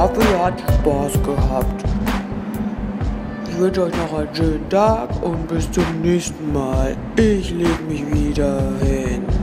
hat Spaß gehabt. Ich wünsche euch noch einen schönen Tag und bis zum nächsten Mal. Ich leg mich wieder hin.